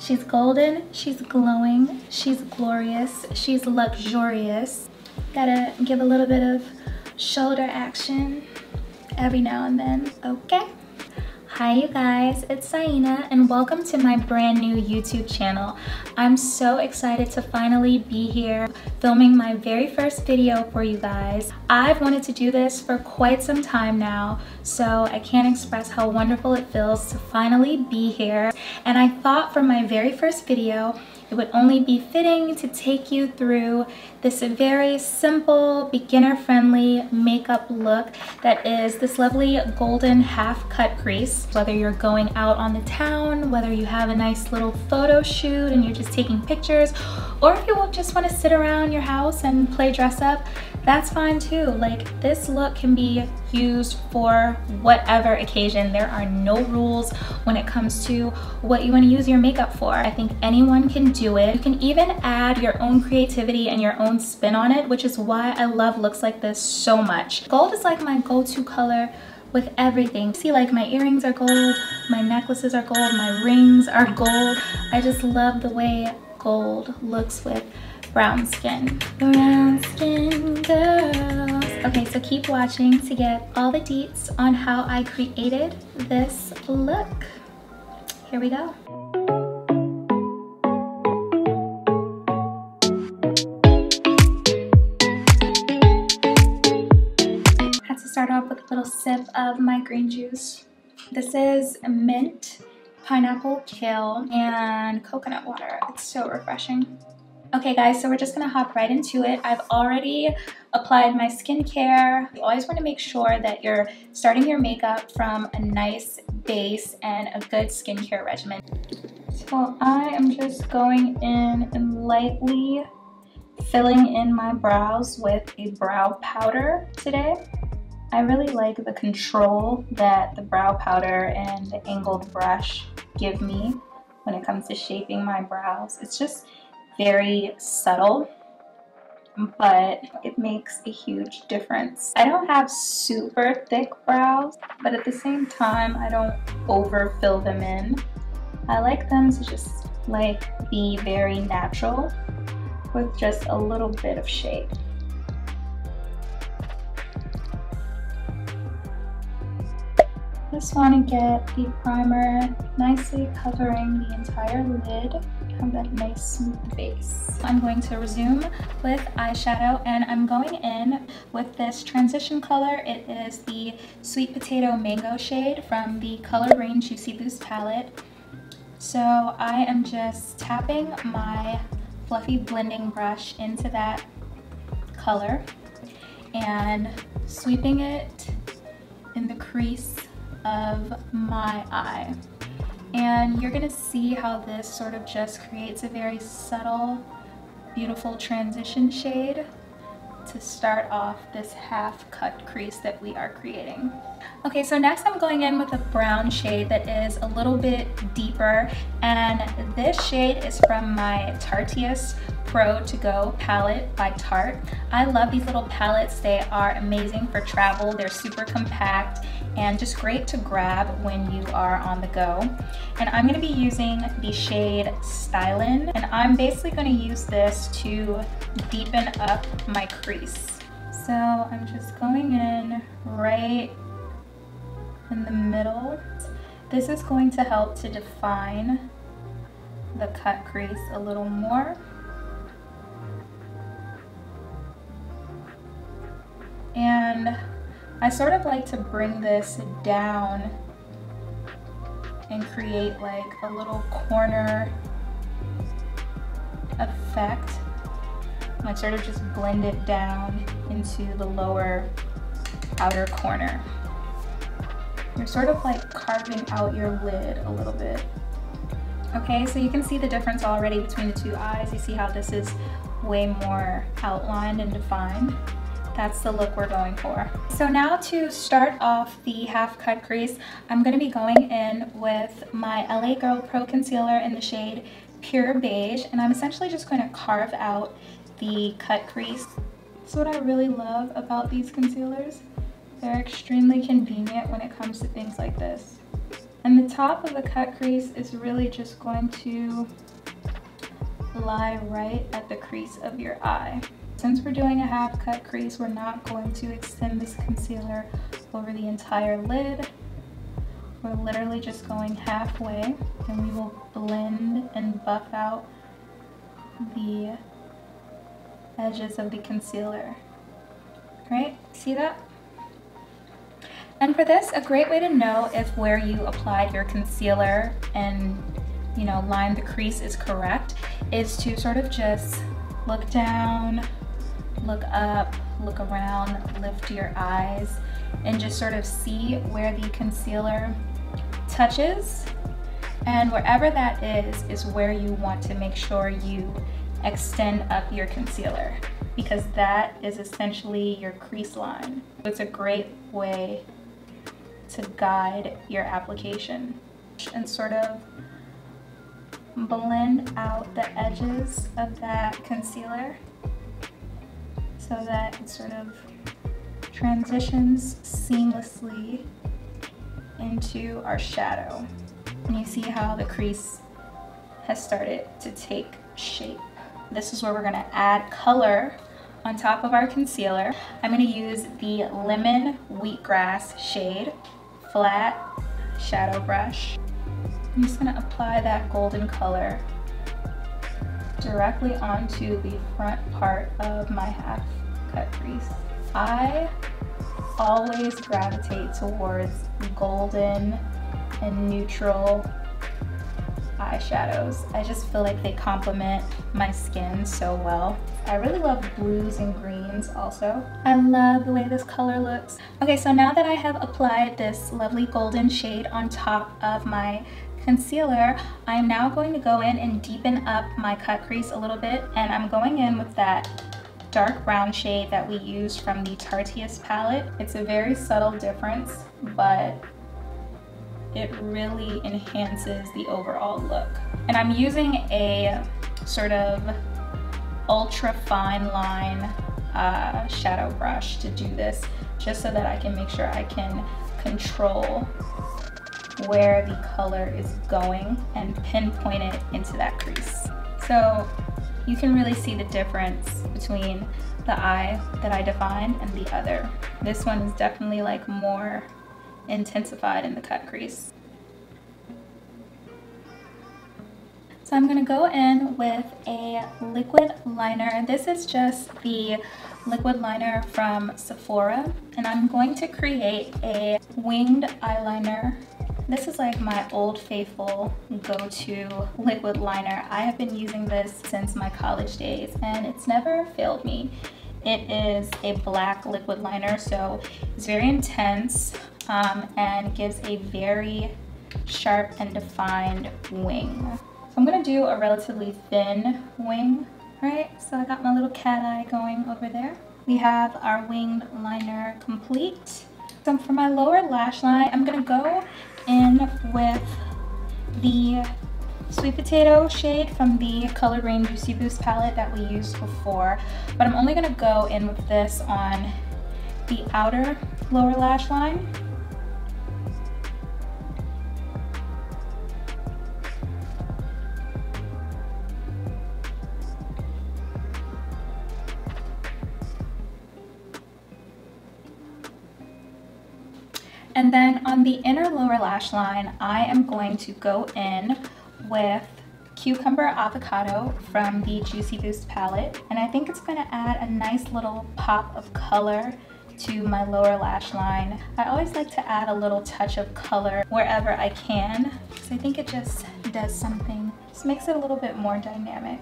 She's golden, she's glowing, she's glorious, she's luxurious. Gotta give a little bit of shoulder action every now and then, okay? Hi you guys, it's Saina and welcome to my brand new YouTube channel. I'm so excited to finally be here filming my very first video for you guys. I've wanted to do this for quite some time now, so I can't express how wonderful it feels to finally be here. And I thought for my very first video, it would only be fitting to take you through this very simple, beginner-friendly makeup look that is this lovely golden half-cut crease. Whether you're going out on the town, whether you have a nice little photo shoot and you're just taking pictures, or if you just want to sit around your house and play dress up, that's fine too. Like this look can be used for whatever occasion. There are no rules when it comes to what you want to use your makeup for. I think anyone can do it. You can even add your own creativity and your own spin on it, which is why I love looks like this so much. Gold is like my go-to color with everything. See like my earrings are gold, my necklaces are gold, my rings are gold. I just love the way gold looks with brown skin. Brown skin girls. Okay, so keep watching to get all the deets on how I created this look. Here we go. Had to start off with a little sip of my green juice. This is mint, pineapple, kale, and coconut water. It's so refreshing. Okay guys, so we're just gonna hop right into it. I've already applied my skincare. You always wanna make sure that you're starting your makeup from a nice base and a good skincare regimen. So I am just going in and lightly filling in my brows with a brow powder today. I really like the control that the brow powder and the angled brush give me when it comes to shaping my brows. It's just very subtle, but it makes a huge difference. I don't have super thick brows, but at the same time, I don't overfill them in. I like them to just like be very natural with just a little bit of shade. Just want to get the primer nicely covering the entire lid that nice smooth base. I'm going to resume with eyeshadow and I'm going in with this transition color. It is the Sweet Potato Mango shade from the Coloured Raine Juicy Boost palette. So I am just tapping my fluffy blending brush into that color and sweeping it in the crease of my eye. And you're gonna see how this sort of just creates a very subtle, beautiful transition shade to start off this half cut crease that we are creating. Okay, so next I'm going in with a brown shade that is a little bit deeper and this shade is from my Tarteist Pro To Go palette by Tarte. I love these little palettes. They are amazing for travel. They're super compact and just great to grab when you are on the go. And I'm gonna be using the shade Stylin, and I'm basically gonna use this to deepen up my crease. So I'm just going in right in the middle. This is going to help to define the cut crease a little more. And I sort of like to bring this down and create like a little corner effect. I sort of just blend it down into the lower outer corner. You're sort of like carving out your lid a little bit. Okay, so you can see the difference already between the two eyes. You see how this is way more outlined and defined. That's the look we're going for. So now to start off the half cut crease, I'm gonna be going in with my LA Girl Pro Concealer in the shade Pure Beige, and I'm essentially just going to carve out the cut crease So what I really love about these concealers, they're extremely convenient when it comes to things like this. And the top of the cut crease is really just going to lie right at the crease of your eye. Since we're doing a half cut crease, we're not going to extend this concealer over the entire lid. We're literally just going halfway and we will blend and buff out the edges of the concealer. Right? See that? And for this, a great way to know if where you applied your concealer and you know, line the crease is correct is to sort of just look down, look up, look around, lift your eyes, and just sort of see where the concealer touches. And wherever that is, is where you want to make sure you extend up your concealer because that is essentially your crease line. It's a great way to guide your application and sort of blend out the edges of that concealer so that it sort of transitions seamlessly into our shadow. And you see how the crease has started to take shape. This is where we're gonna add color on top of our concealer. I'm gonna use the Lemon Wheatgrass shade flat shadow brush. I'm just gonna apply that golden color directly onto the front part of my half cut crease. I always gravitate towards golden and neutral eyeshadows. I just feel like they complement my skin so well. I really love blues and greens also. I love the way this color looks. Okay, so now that I have applied this lovely golden shade on top of my concealer, I'm now going to go in and deepen up my cut crease a little bit and I'm going in with that dark brown shade that we used from the Tarteist palette. It's a very subtle difference, but it really enhances the overall look. And I'm using a sort of ultra fine line uh, shadow brush to do this, just so that I can make sure I can control where the color is going and pinpoint it into that crease. So you can really see the difference between the eye that I defined and the other. This one is definitely like more intensified in the cut crease. So I'm gonna go in with a liquid liner. This is just the liquid liner from Sephora. And I'm going to create a winged eyeliner. This is like my old faithful go-to liquid liner. I have been using this since my college days and it's never failed me. It is a black liquid liner, so it's very intense um, and gives a very sharp and defined wing. So I'm gonna do a relatively thin wing, right? So I got my little cat eye going over there. We have our winged liner complete. So for my lower lash line, I'm gonna go in with the sweet potato shade from the Coloured Raine Juicy Boost palette that we used before. But I'm only gonna go in with this on the outer lower lash line. The inner lower lash line, I am going to go in with Cucumber Avocado from the Juicy Boost palette. And I think it's gonna add a nice little pop of color to my lower lash line. I always like to add a little touch of color wherever I can because I think it just does something, just makes it a little bit more dynamic.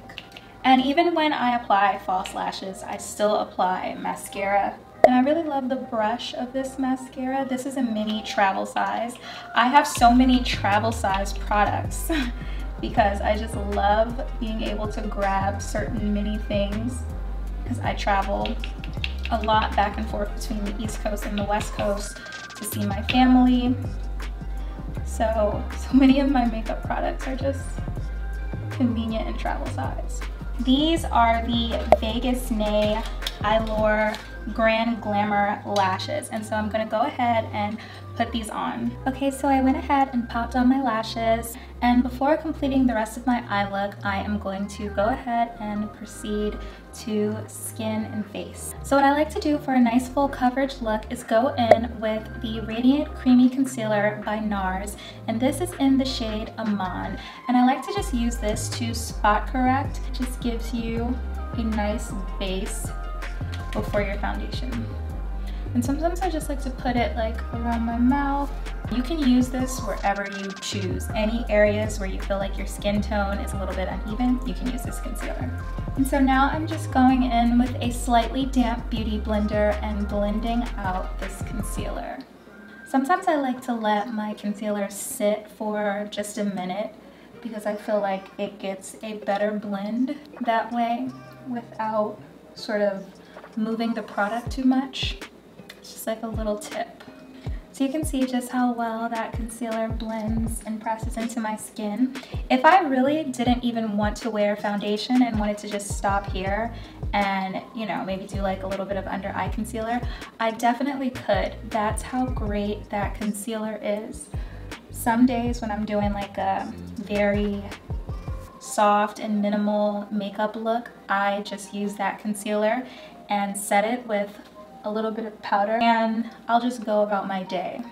And even when I apply false lashes, I still apply mascara and I really love the brush of this mascara. This is a mini travel size. I have so many travel size products because I just love being able to grab certain mini things because I travel a lot back and forth between the East Coast and the West Coast to see my family. So, so many of my makeup products are just convenient and travel size. These are the Vegas Nay Eylure Grand Glamour Lashes. And so I'm gonna go ahead and put these on. Okay, so I went ahead and popped on my lashes. And before completing the rest of my eye look, I am going to go ahead and proceed to skin and face. So what I like to do for a nice full coverage look is go in with the Radiant Creamy Concealer by NARS. And this is in the shade Amande. And I like to just use this to spot correct. It just gives you a nice base before your foundation. Mm-hmm. And sometimes I just like to put it like around my mouth. You can use this wherever you choose. Any areas where you feel like your skin tone is a little bit uneven, you can use this concealer. And so now I'm just going in with a slightly damp beauty blender and blending out this concealer. Sometimes I like to let my concealer sit for just a minute because I feel like it gets a better blend that way without sort of moving the product too much. It's just like a little tip. So you can see just how well that concealer blends and presses into my skin. If I really didn't even want to wear foundation and wanted to just stop here and, you know, maybe do like a little bit of under eye concealer, I definitely could. That's how great that concealer is. Some days when I'm doing like a very soft and minimal makeup look, I just use that concealer and set it with a little bit of powder and I'll just go about my day.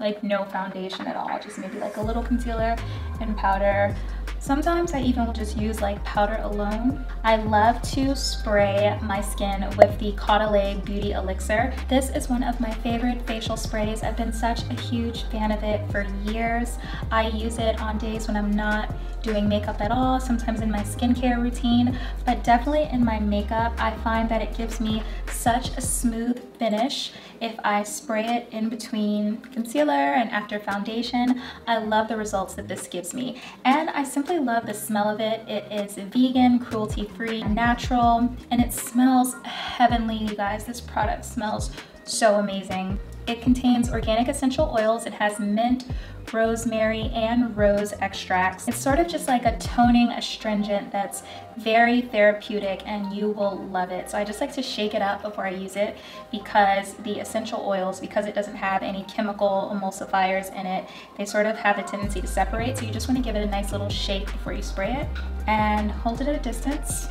Like no foundation at all, just maybe like a little concealer and powder. Sometimes I even will just use like powder alone. I love to spray my skin with the Caudalie Beauty Elixir. This is one of my favorite facial sprays. I've been such a huge fan of it for years. I use it on days when I'm not doing makeup at all, sometimes in my skincare routine, but definitely in my makeup, I find that it gives me such a smooth finish if I spray it in between concealer and after foundation. I love the results that this gives me. And I simply love the smell of it. It is vegan, cruelty-free, natural, and it smells heavenly, you guys. This product smells so amazing. It contains organic essential oils. It has mint, rosemary, and rose extracts. It's sort of just like a toning astringent that's very therapeutic and you will love it. So I just like to shake it up before I use it because the essential oils, because it doesn't have any chemical emulsifiers in it, they sort of have a tendency to separate. So you just want to give it a nice little shake before you spray it and hold it at a distance.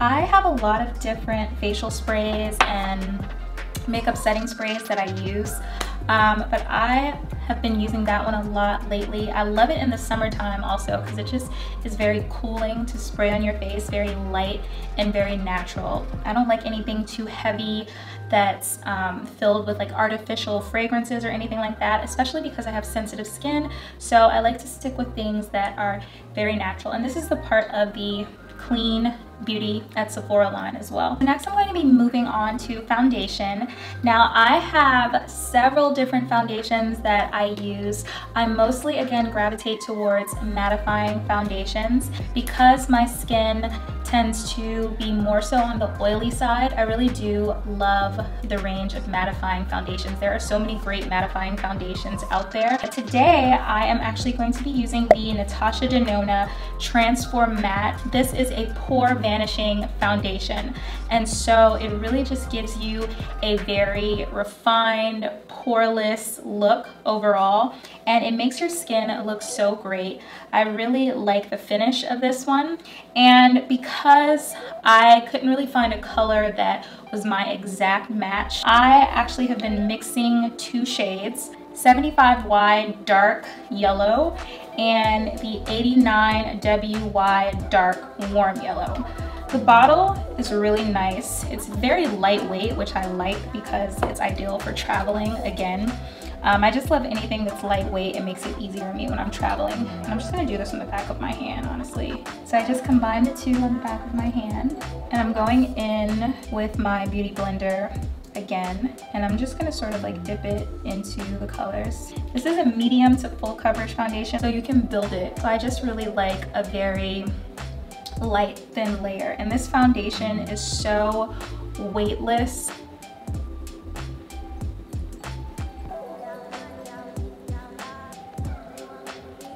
I have a lot of different facial sprays and makeup setting sprays that I use. Um, but I have been using that one a lot lately. I love it in the summertime also because it just is very cooling to spray on your face, very light and very natural. I don't like anything too heavy that's um, filled with like artificial fragrances or anything like that, especially because I have sensitive skin. So I like to stick with things that are very natural. And this is the part of the clean beauty at Sephora line as well. Next I'm going to be moving on to foundation. Now I have several different foundations that I use. I mostly again gravitate towards mattifying foundations because my skin tends to be more so on the oily side. I really do love the range of mattifying foundations. There are so many great mattifying foundations out there. But Today, I am actually going to be using the Natasha Denona Transformatte. This is a pore vanishing foundation. And so it really just gives you a very refined, poreless look overall. And it makes your skin look so great. I really like the finish of this one. And because I couldn't really find a color that was my exact match, I actually have been mixing two shades 75Y dark yellow and the 89WY dark warm yellow. The bottle is really nice. It's very lightweight, which I like because it's ideal for traveling again. Um, I just love anything that's lightweight. It makes it easier for me when I'm traveling. And I'm just gonna do this on the back of my hand, honestly. So I just combined the two on the back of my hand. And I'm going in with my Beauty Blender again and I'm just gonna sort of like dip it into the colors. This is a medium to full coverage foundation so you can build it. So I just really like a very light thin layer and this foundation is so weightless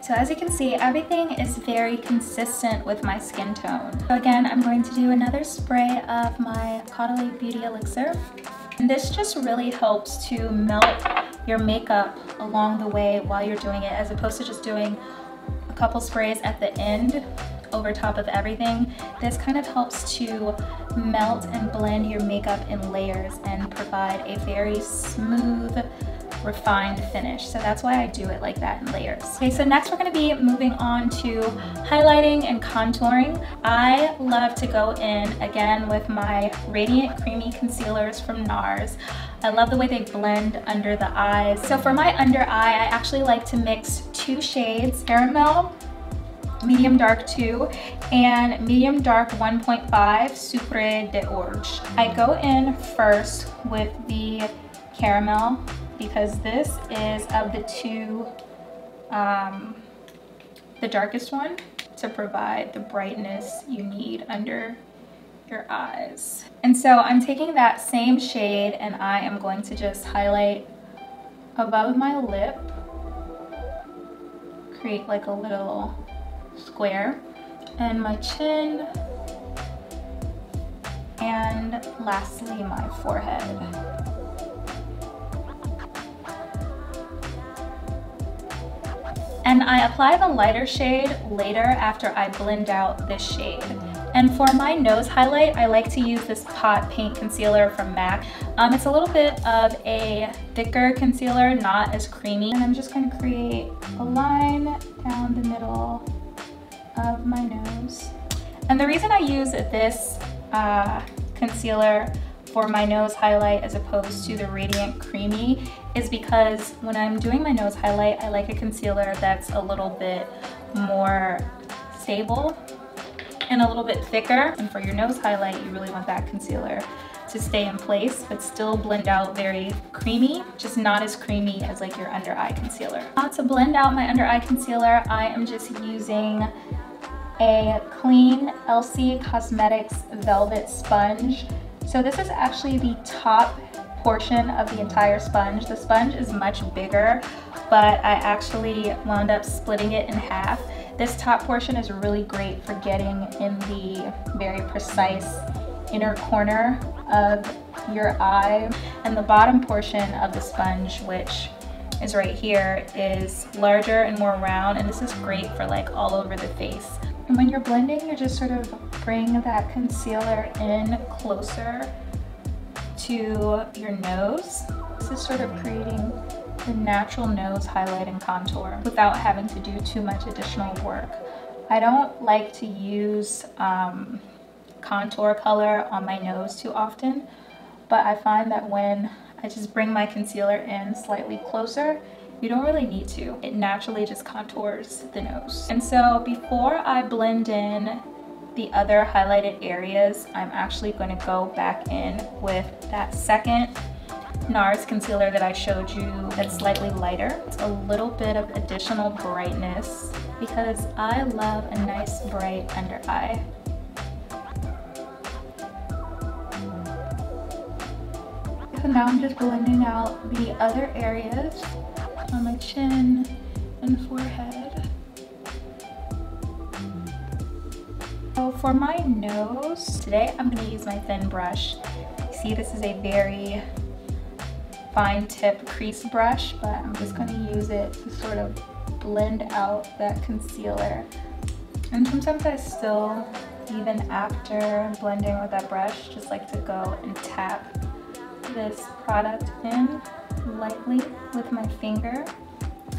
So as you can see, everything is very consistent with my skin tone. So again, I'm going to do another spray of my Caudalie Beauty Elixir. And this just really helps to melt your makeup along the way while you're doing it, as opposed to just doing a couple sprays at the end over top of everything. This kind of helps to melt and blend your makeup in layers and provide a very smooth refined finish. So that's why I do it like that in layers. Okay, so next we're gonna be moving on to highlighting and contouring. I love to go in again with my Radiant Creamy Concealers from NARS. I love the way they blend under the eyes. So for my under eye, I actually like to mix two shades, Caramel medium dark 2 and medium dark 1.5 Sucre D'orge. I go in first with the caramel because this is of the two, um, the darkest one to provide the brightness you need under your eyes. And so I'm taking that same shade and I am going to just highlight above my lip, create like a little square, and my chin, and lastly my forehead. And I apply the lighter shade later after I blend out this shade. And for my nose highlight, I like to use this Pot Paint Concealer from MAC. Um, it's a little bit of a thicker concealer, not as creamy. And I'm just gonna create a line down the middle of my nose. And the reason I use this uh, concealer for my nose highlight as opposed to the Radiant Creamy is because when I'm doing my nose highlight, I like a concealer that's a little bit more stable and a little bit thicker. And for your nose highlight, you really want that concealer to stay in place, but still blend out very creamy, just not as creamy as like your under eye concealer. Now to blend out my under eye concealer, I am just using a clean LC Cosmetics Velvet Sponge. So this is actually the top portion of the entire sponge. The sponge is much bigger, but I actually wound up splitting it in half. This top portion is really great for getting in the very precise inner corner of your eye. And the bottom portion of the sponge, which is right here, is larger and more round, and this is great for like all over the face. And when you're blending, you just sort of bring that concealer in closer to your nose. This is sort of creating the natural nose highlight and contour without having to do too much additional work. I don't like to use um, contour color on my nose too often, but I find that when I just bring my concealer in slightly closer, you don't really need to. It naturally just contours the nose. And so before I blend in the other highlighted areas, I'm actually going to go back in with that second NARS concealer that I showed you that's slightly lighter. It's a little bit of additional brightness because I love a nice bright under eye. So now I'm just blending out the other areas on my chin and forehead. So for my nose, today I'm gonna use my thin brush. See, this is a very fine tip crease brush, but I'm just gonna use it to sort of blend out that concealer. And sometimes I still, even after blending with that brush, just like to go and tap this product in lightly with my finger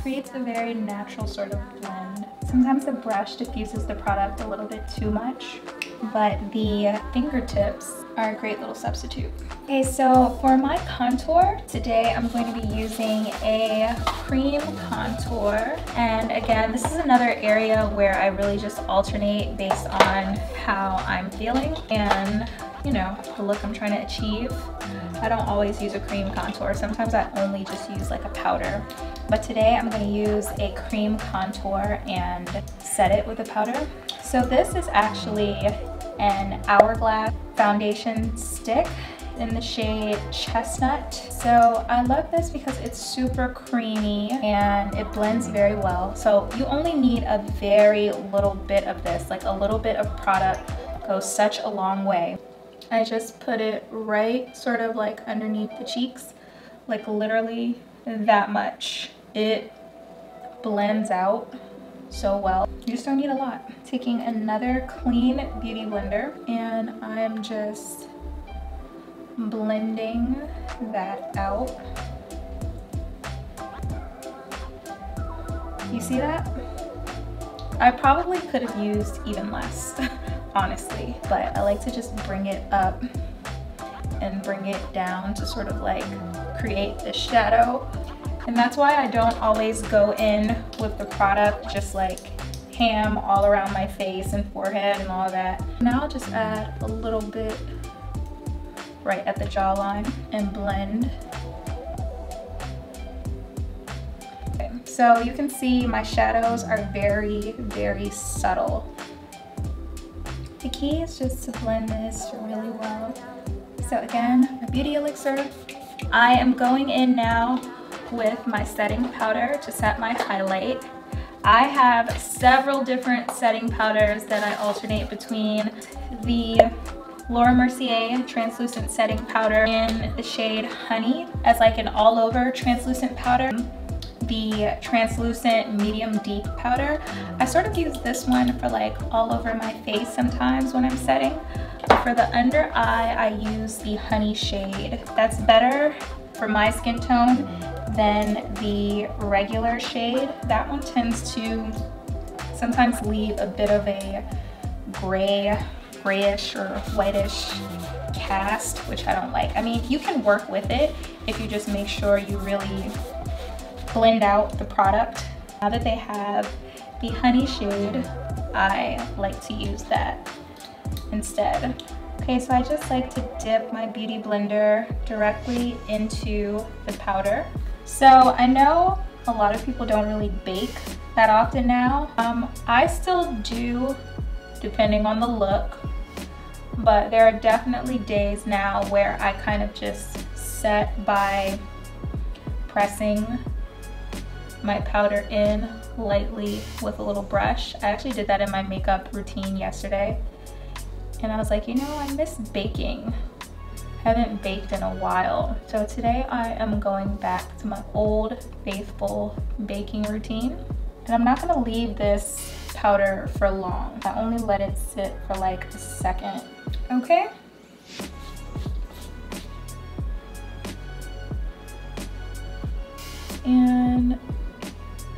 creates a very natural sort of blend. Sometimes the brush diffuses the product a little bit too much, but the fingertips are a great little substitute. Okay, so for my contour, today I'm going to be using a cream contour. And again, this is another area where I really just alternate based on how I'm feeling and you know, the look I'm trying to achieve. I don't always use a cream contour. Sometimes I only just use like a powder. But today I'm gonna use a cream contour and set it with a powder. So this is actually an Hourglass foundation stick in the shade Chestnut. So I love this because it's super creamy and it blends very well. So you only need a very little bit of this, like a little bit of product goes such a long way. I just put it right sort of like underneath the cheeks, like literally that much. It blends out so well. You just don't need a lot. Taking another clean beauty blender and I'm just blending that out. You see that? I probably could have used even less, honestly, but I like to just bring it up and bring it down to sort of like create the shadow. And that's why I don't always go in with the product just like ham all around my face and forehead and all that. Now I'll just add a little bit right at the jawline and blend. So you can see my shadows are very, very subtle. Key is just to blend this really well. So again, a beauty elixir. I am going in now with my setting powder to set my highlight. I have several different setting powders that I alternate between the Laura Mercier translucent setting powder in the shade Honey as like an all over translucent powder. The translucent medium deep powder. I sort of use this one for like all over my face sometimes when I'm setting. For the under eye, I use the Honey shade. That's better for my skin tone than the regular shade. That one tends to sometimes leave a bit of a gray grayish or whitish cast, which I don't like. I mean, you can work with it if you just make sure you really blend out the product. Now that they have the honey shade, I like to use that instead. Okay, so I just like to dip my beauty blender directly into the powder. So I know a lot of people don't really bake that often now. Um, I still do, depending on the look but there are definitely days now where I kind of just set by pressing my powder in lightly with a little brush. I actually did that in my makeup routine yesterday. And I was like, you know, I miss baking. I haven't baked in a while. So today I am going back to my old faithful baking routine. And I'm not gonna leave this powder for long. I only let it sit for like a second okay? And,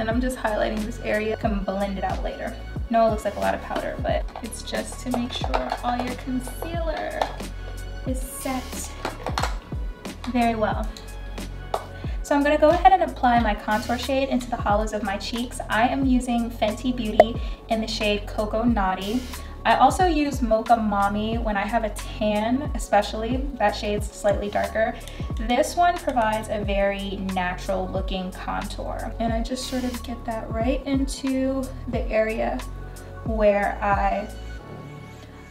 I'm just highlighting this area. I can blend it out later. No, it looks like a lot of powder, but it's just to make sure all your concealer is set very well. So I'm gonna go ahead and apply my contour shade into the hollows of my cheeks. I am using Fenty Beauty in the shade Coco Naughty. I also use Mocha Mami when I have a tan, especially. That shade's slightly darker. This one provides a very natural looking contour. And I just sort of get that right into the area where I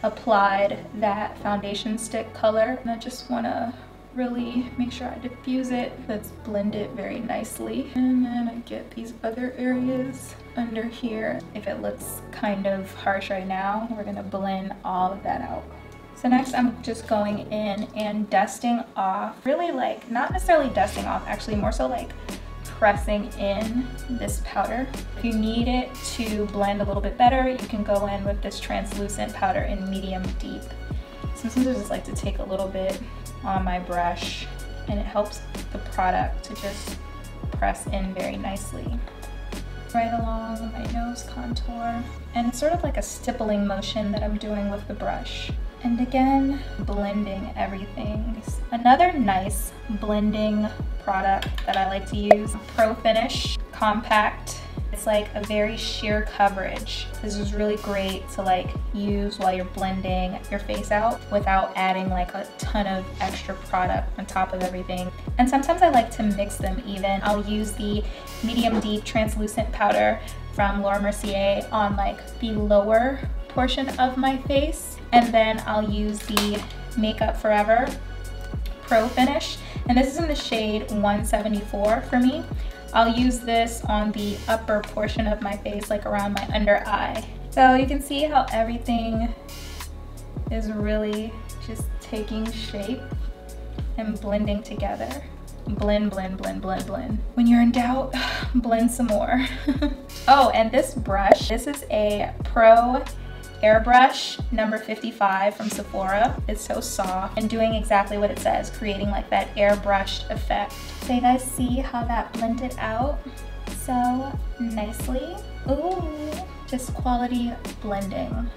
applied that foundation stick color. And I just wanna really make sure I diffuse it. Let's blend it very nicely. And then I get these other areas under here. If it looks kind of harsh right now, we're gonna blend all of that out. So next I'm just going in and dusting off, really like, not necessarily dusting off, actually more so like pressing in this powder. If you need it to blend a little bit better, you can go in with this translucent powder in medium deep. Sometimes I just like to take a little bit on my brush and it helps the product to just press in very nicely right along my nose contour. And it's sort of like a stippling motion that I'm doing with the brush. And again, blending everything. Another nice blending product that I like to use, Pro Finish Compact it's like a very sheer coverage. This is really great to like use while you're blending your face out without adding like a ton of extra product on top of everything. And sometimes I like to mix them even. I'll use the medium deep translucent powder from Laura Mercier on like the lower portion of my face. And then I'll use the Makeup Forever Pro Finish, and this is in the shade 174 for me. I'll use this on the upper portion of my face, like around my under eye. So you can see how everything is really just taking shape and blending together. Blend, blend, blend, blend, blend. When you're in doubt, blend some more. oh, and this brush, this is a Pro airbrush number 55 from Sephora. It's so soft and doing exactly what it says, creating like that airbrushed effect. So you guys see how that blended out so nicely? Ooh, just quality blending.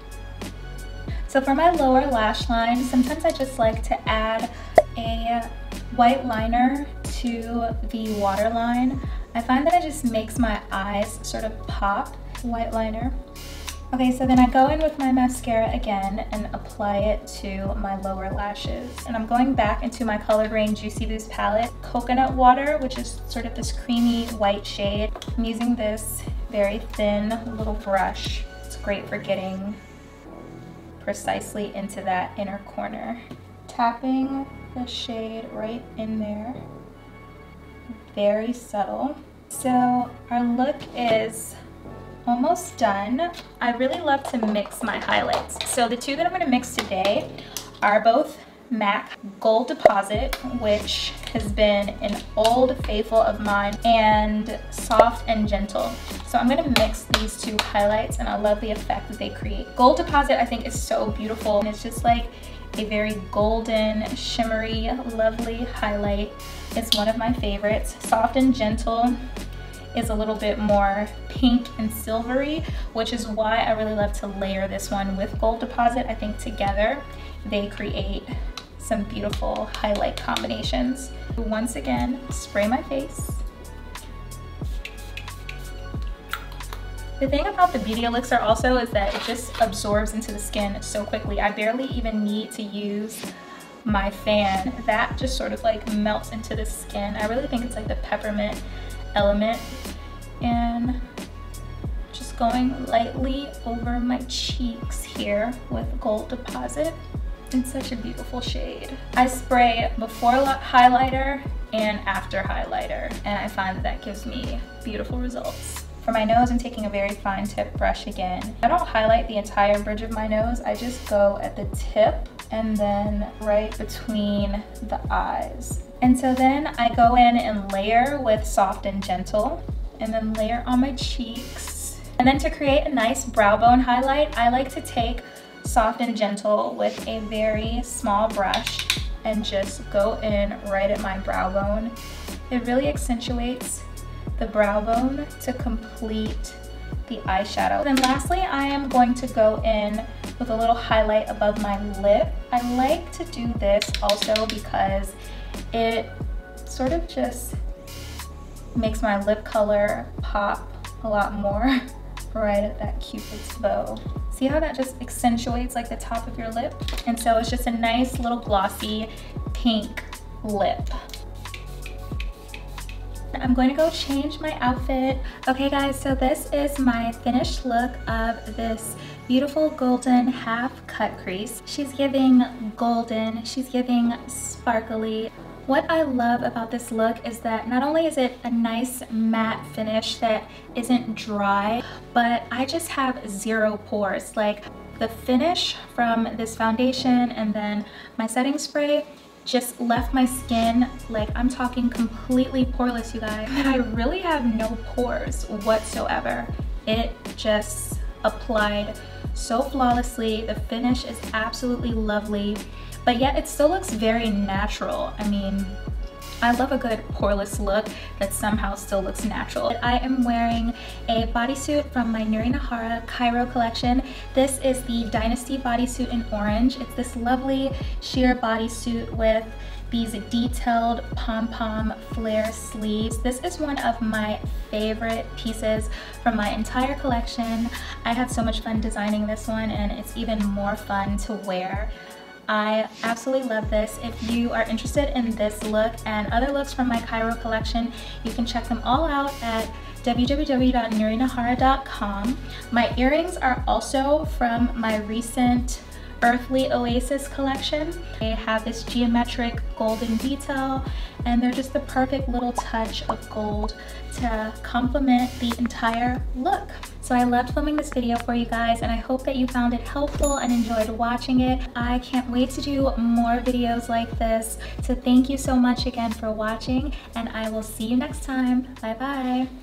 So for my lower lash line, sometimes I just like to add a white liner to the waterline. I find that it just makes my eyes sort of pop, white liner. Okay, so then I go in with my mascara again and apply it to my lower lashes. And I'm going back into my Coloured Raine Juicy Boost palette, Coconut Water, which is sort of this creamy white shade. I'm using this very thin little brush. It's great for getting precisely into that inner corner. Tapping the shade right in there, very subtle. So our look is almost done. I really love to mix my highlights. So the two that I'm gonna mix today are both MAC Gold Deposit, which has been an old faithful of mine, and Soft and Gentle. So I'm gonna mix these two highlights and I love the effect that they create. Gold Deposit I think is so beautiful and it's just like a very golden, shimmery, lovely highlight. It's one of my favorites. Soft and Gentle is a little bit more pink and silvery, which is why I really love to layer this one with Gold Deposit. I think together they create some beautiful highlight combinations. Once again, spray my face. The thing about the Beauty Elixir also is that it just absorbs into the skin so quickly. I barely even need to use my fan. That just sort of like melts into the skin. I really think it's like the peppermint element and just going lightly over my cheeks here with gold deposit in such a beautiful shade. I spray before highlighter and after highlighter and I find that that gives me beautiful results. For my nose, I'm taking a very fine tip brush again. I don't highlight the entire bridge of my nose, I just go at the tip and then right between the eyes. And so then I go in and layer with Soft and Gentle and then layer on my cheeks. And then to create a nice brow bone highlight, I like to take Soft and Gentle with a very small brush and just go in right at my brow bone. It really accentuates the brow bone to complete the eyeshadow. And then lastly, I am going to go in with a little highlight above my lip. I like to do this also because it sort of just makes my lip color pop a lot more right at that cupid's bow. See how that just accentuates like the top of your lip? And so it's just a nice little glossy pink lip. I'm going to go change my outfit. Okay guys, so this is my finished look of this beautiful golden half cut crease. She's giving golden, she's giving sparkly. What I love about this look is that not only is it a nice matte finish that isn't dry, but I just have zero pores. Like the finish from this foundation and then my setting spray just left my skin like I'm talking completely poreless you guys. I really have no pores whatsoever. It just applied so flawlessly. The finish is absolutely lovely, but yet it still looks very natural. I mean, I love a good poreless look that somehow still looks natural. I am wearing a bodysuit from my Nuri Nahara Cairo collection. This is the Dynasty bodysuit in orange. It's this lovely sheer bodysuit with these detailed pom-pom flare sleeves. This is one of my favorite pieces from my entire collection. I have so much fun designing this one and it's even more fun to wear. I absolutely love this. If you are interested in this look and other looks from my Cairo collection, you can check them all out at www.nurinahara.com. My earrings are also from my recent Earthly Oasis collection. They have this geometric golden detail and they're just the perfect little touch of gold to complement the entire look. So I loved filming this video for you guys and I hope that you found it helpful and enjoyed watching it. I can't wait to do more videos like this. So thank you so much again for watching and I will see you next time. Bye bye.